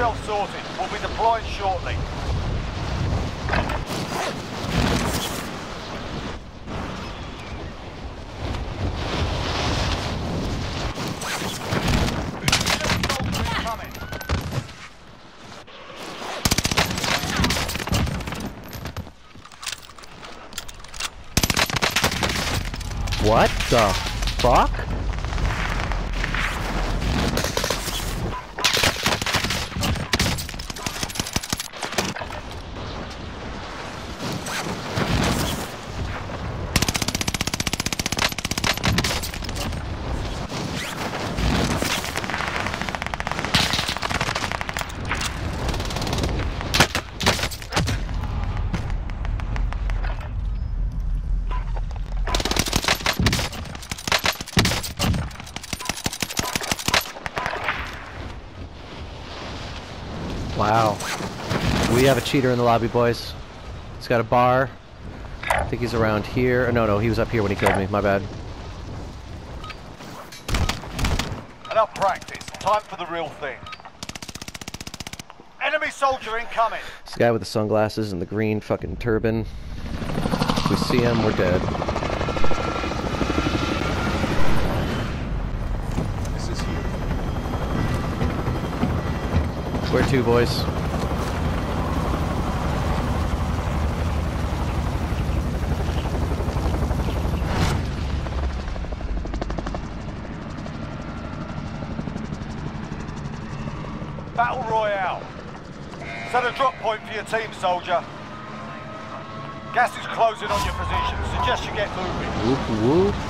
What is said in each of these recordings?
yourself sorted. We'll be deploying shortly. What the fuck? Wow. We have a cheater in the lobby, boys. He's got a bar. I think he's around here. Oh, No, no, he was up here when he killed me. My bad. Enough practice. Time for the real thing. Enemy soldier incoming. This guy with the sunglasses and the green fucking turban. If we see him, we're dead. Where to, boys? Battle Royale. Set a drop point for your team, soldier. Gas is closing on your position. Suggest you get moving. Whoop whoop.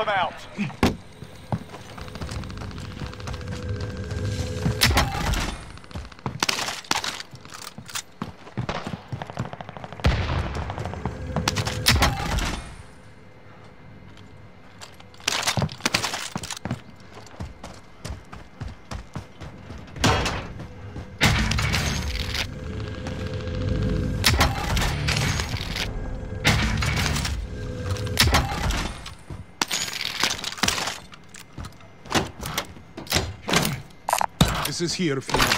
Them out. This is here if you want.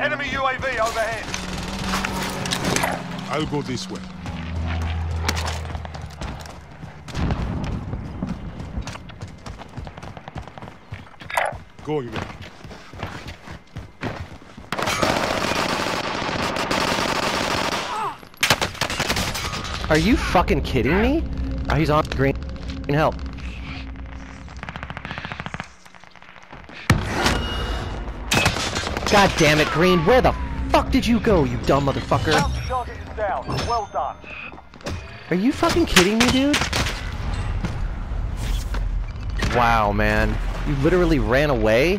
Enemy UAV overhead. I'll go this way. Going there. Are you fucking kidding me? Oh, he's on green. Green help. God damn it, Green. Where the fuck did you go, you dumb motherfucker? Target is down. Well done. Are you fucking kidding me, dude? Wow, man. You literally ran away?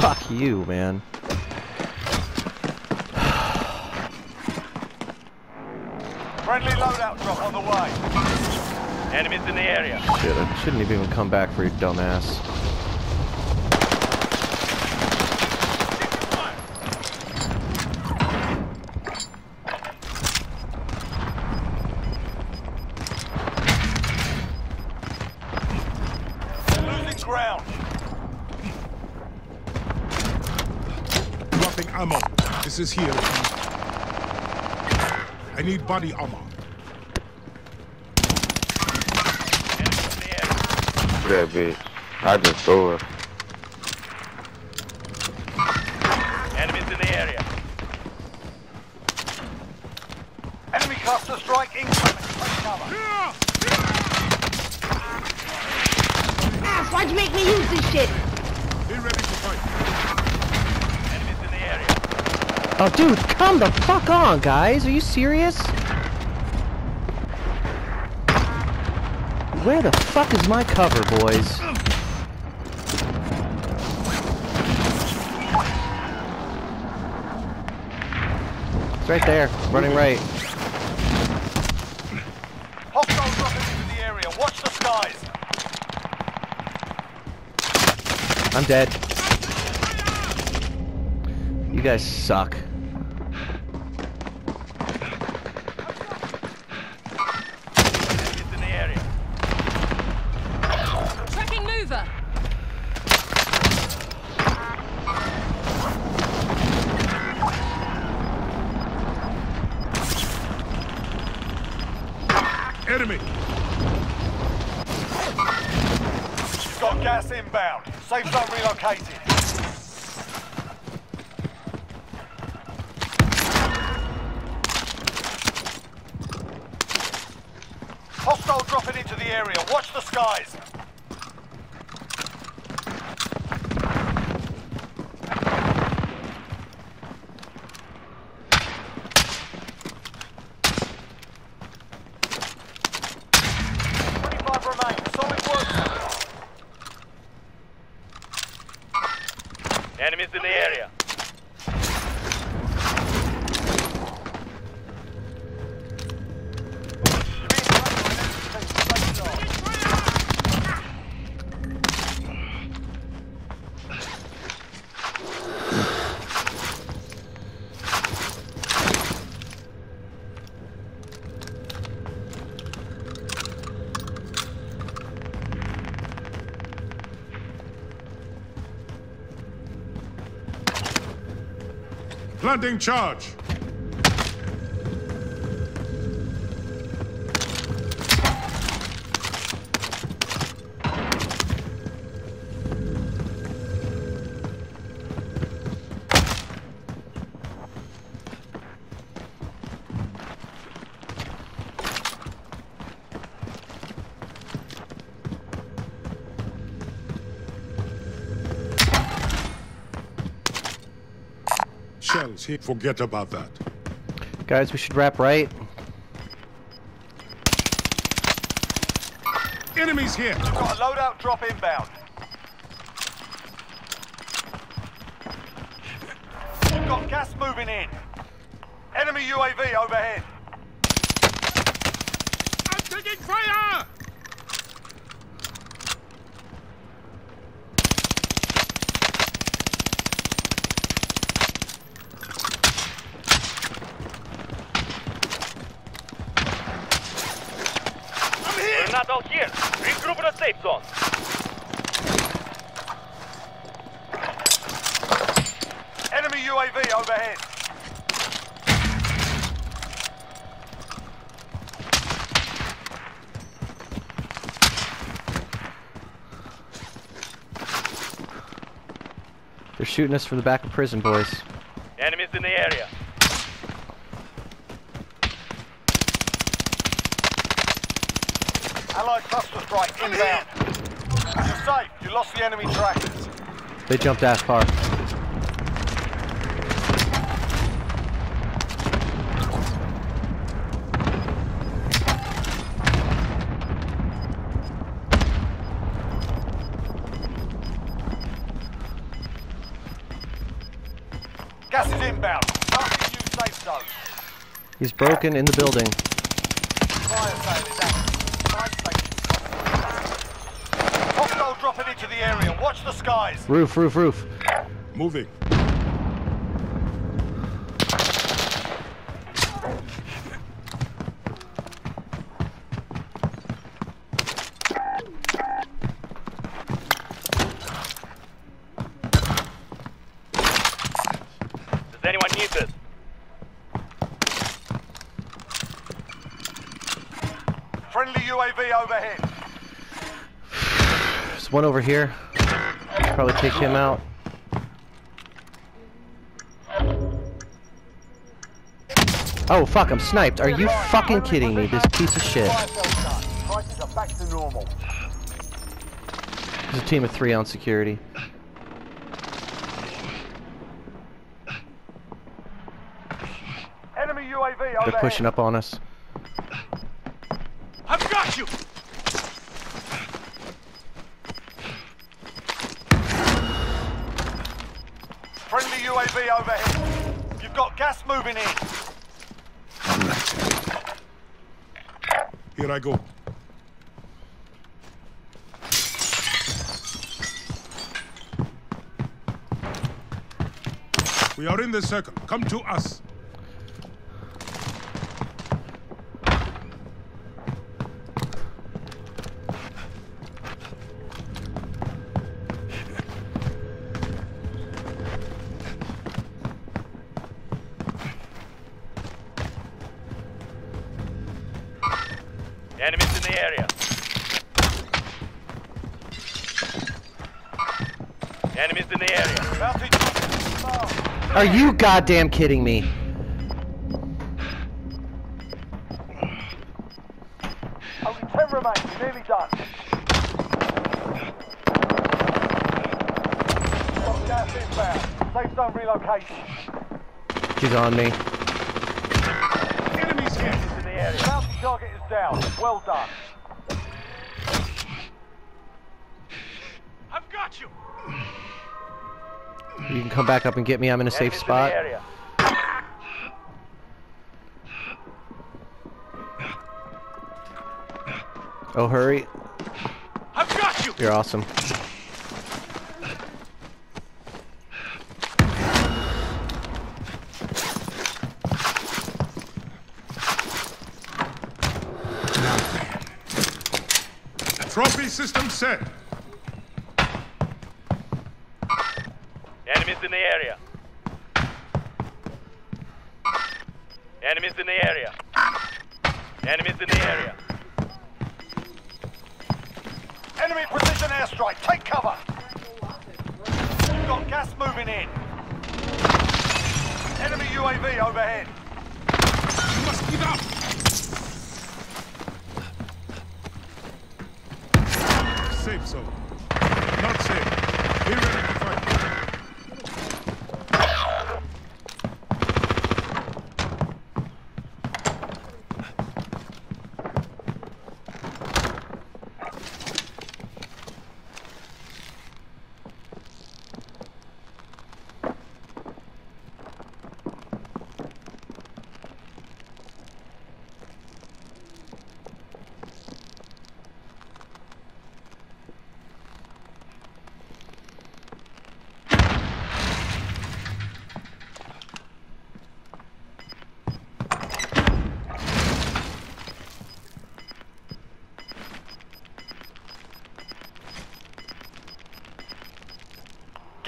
Fuck you, man. Friendly loadout drop on the way. Enemies in the area. Shit, I shouldn't have even come back for your dumbass. Losing ground. Dropping ammo. This is here. I need body armor. Enemies in the area. That bitch. I just threw her. Enemies in the area. Enemy cluster strike incoming. Take cover. Ass, why'd you make me use this shit? Be ready to fight. Enemies in the area. Oh, dude, come the fuck on, guys. Are you serious? Where the fuck is my cover, boys? It's right there, running right. Hostiles dropping into the area. Watch the skies. I'm dead. You guys suck. Enemy! You've got gas inbound. Safe zone relocated. Hostile dropping into the area. Watch the skies. Planting charge! Shells here. Forget about that. Guys, we should wrap right. Enemies here! We've got a loadout drop inbound. We've got gas moving in. Enemy UAV overhead. I'm taking fire! We're not all here. Regroup in a safe zone. Enemy UAV overhead. They're shooting us from the back of prison, boys. Enemies in the area. Allied cluster strike inbound. You're safe. You lost the enemy trackers. They jumped that far. Gas is inbound. Targeting new safe zone. He's broken in the building. Fire sale is active. Fire station. Hostile dropping into the area. Watch the skies. Roof, roof, roof. Moving. Does anyone need this? Friendly UAV overhead. There's one over here. Probably take him out. Oh fuck, I'm sniped. Are you fucking kidding me? This piece of shit. Fire sale done. Prices are back to normal. There's a team of three on security. They're pushing up on us. Here I go. We are in the circle. Come to us. Enemies in the area. Bounty target marked. Are you goddamn kidding me? Only 10 remain. You're nearly done. Got gas inbound. Safe zone relocation. She's on me. Enemies here. Enemies in the area. Bounty target is down. Well done. You can come back up and get me. I'm in a safe spot. In the area. Oh, hurry. I've got you. You're awesome. Trophy system set. Enemies in the area. Enemies in the area. Enemies in the area. Enemy precision airstrike. Take cover. You've got gas moving in. Enemy UAV overhead. You must get up. Safe zone. Not safe. Be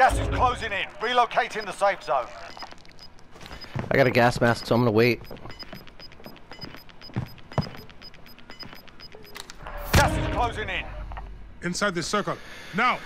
Gas is closing in. Relocating the safe zone. I got a gas mask, so I'm gonna wait. Gas is closing in. Inside the circle. Now.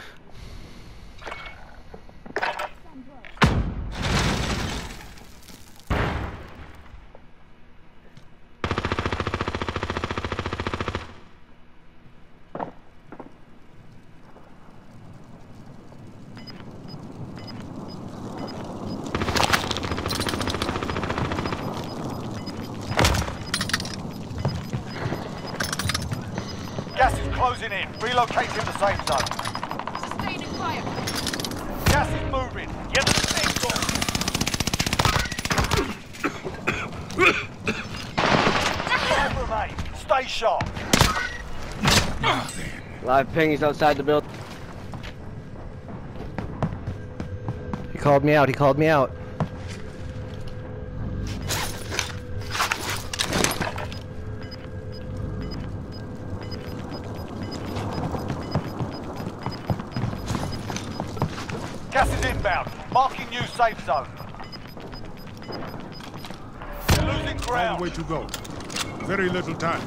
Gas is closing in. Relocating the safe zone. Sustaining fire. Gas is moving. Get the safe zone. Stay sharp. Live pings outside the building. He called me out. He called me out. Safe zone. You're losing Long ground. way to go. Very little time.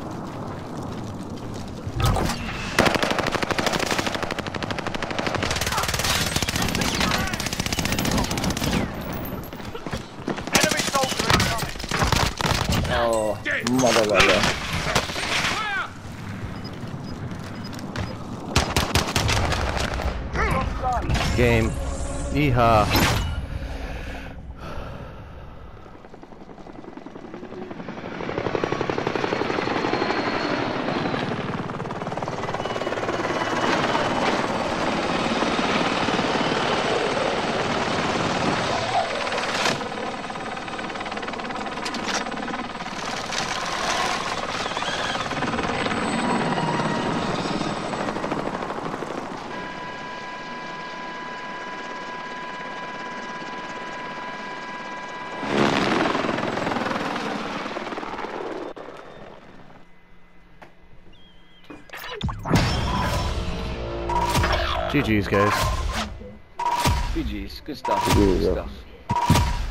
Enemy soldier incoming. Oh, Dead. mother lover. Game. Yeehaw. GG's, guys. GG's. Good stuff. Good yeah. stuff.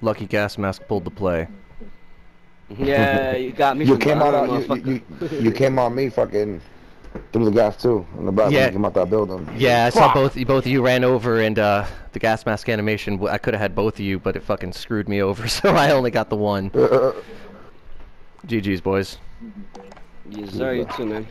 Lucky gas mask pulled the play. Yeah, you got me. You came out, behind, out you, you, you came on me fucking through the gas too in the back Yeah. when you came out that building. Yeah, I saw Fuck. both both of you ran over, and uh, the gas mask animation. I could have had both of you, but it fucking screwed me over, so I only got the one. Uh, uh, uh. GG's, boys. Yes, sir. You too, man.